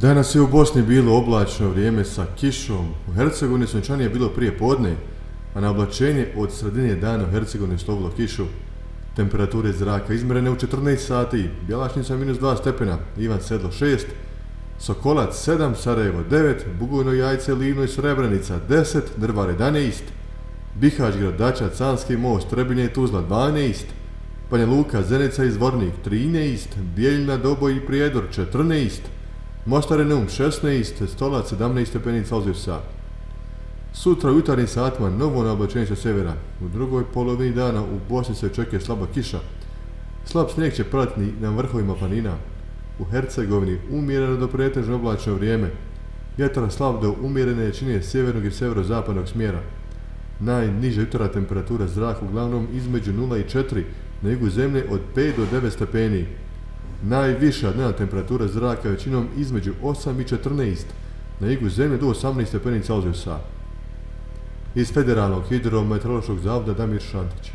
Danas je u Bosni bilo oblačno vrijeme sa kišom. U Hercegovini sunčanije bilo prije podne, a na oblačenje od sredine dana u Hercegovini stovilo kišu. Temperature zraka izmjerene u 14 sati, Bjelašnica minus 2 stepena, Ivan Sedlo 6, Sokolac 7, Sarajevo 9, Bugojno jajce, Livno i Srebrenica 10, Drvar 11, Bihać, Gradača, Canski most, Trebinje i Tuzla 12, Banja Luka, Zenica i Zvornik 13, Bijeljna, Doboj i Prijedor 14, Mostar Neum 16, Stolac 17 stepeni Celzijusa. Sutra u jutarnjim satima novo naoblačenje sa sjevera. U drugoj polovini dana u Bosni se očekuje slaba kiša. Slab snijeg će pratiti na vrhovima planina. U Hercegovini umjereno do pretežno oblačno vrijeme. Vjetar slab do umjerene jačine sjevernog i sjeverozapadnog smjera. Najniža jutra temperatura zraka uglavnom između 0 i 4, na jugu zemlje od 5 do 9 stepeni. Najviša dnevna temperatura zraka većinom između 8 i 14, na jugu zemlje do 18 stepeni Celzijusa. Iz Federalnog hidrometeorološkog zavoda Damir Šantić.